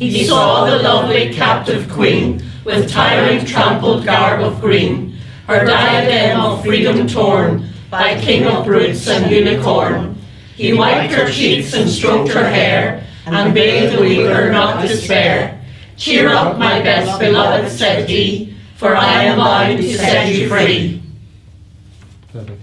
He saw the lovely captive queen, with tyrant trampled garb of green, her diadem of freedom torn by king of brutes and unicorn. He wiped her cheeks and stroked her hair, and bade the weaver not despair. Cheer up, my best beloved, said he, for I am bound to set you free. Perfect.